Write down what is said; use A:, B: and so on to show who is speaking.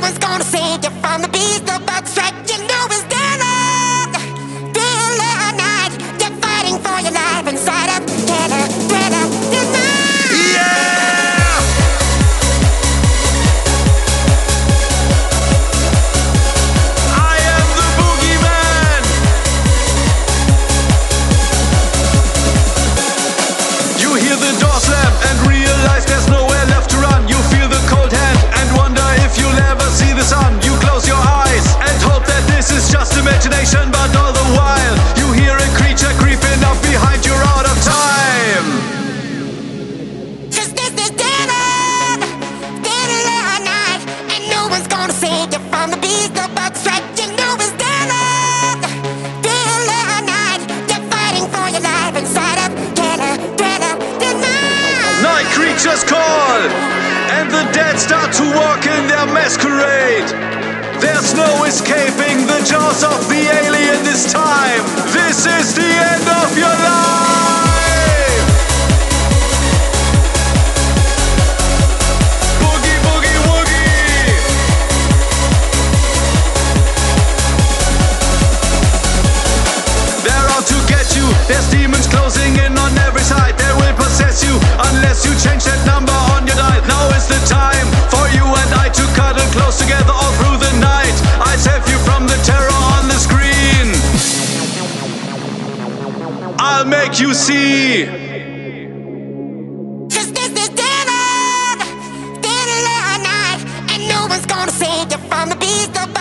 A: was gonna save you from the beast. You know it's daylight. You're fighting for your life inside. One's
B: gonna save you from the beast of bugs track. You night. You're fighting for your life inside of. Night creatures call, and the dead start to walk in their masquerade. I'll make you see.
A: Cause this is Dylan. Dylan night. And no one's gonna save you from the beast of